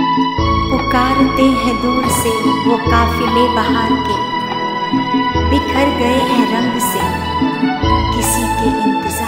पुकारते हैं दूर से वो काफिले बहार के। बिखर गए हैं रंग से किसी के इंतज़ार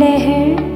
लहर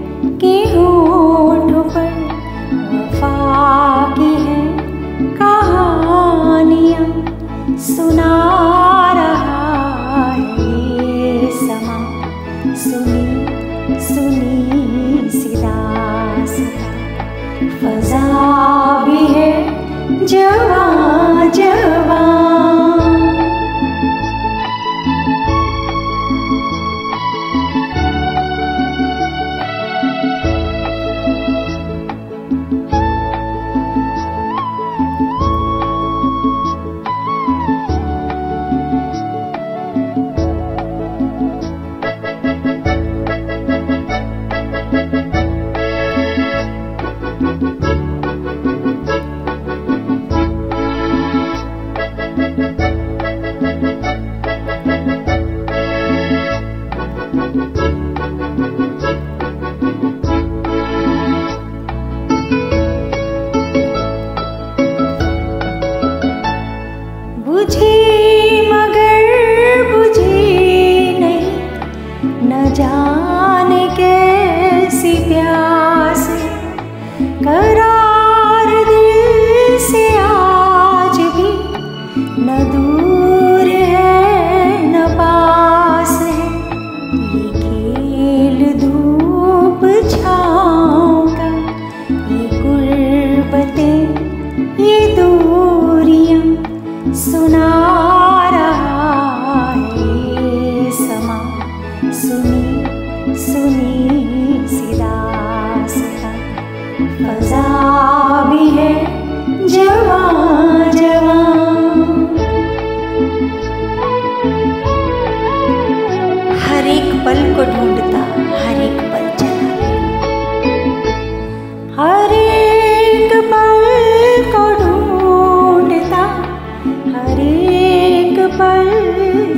ನದೂ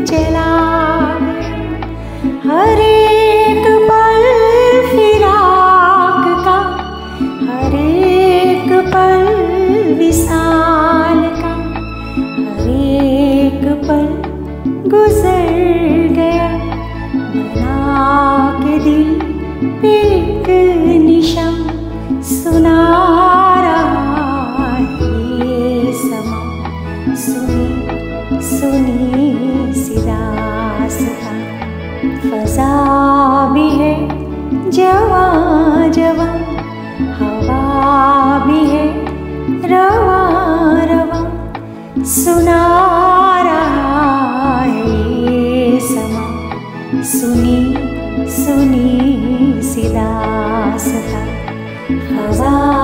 चला हर एक पल फिराक का, हर पल विशाल का, हर पल गुजर गया। के दिल पे एक निशान सुना सदा फजा भी है, जवा जवा, हवा भी है, रवा रवा। सुना रहा है समा, सुनी सुनी सिदा सदा हवा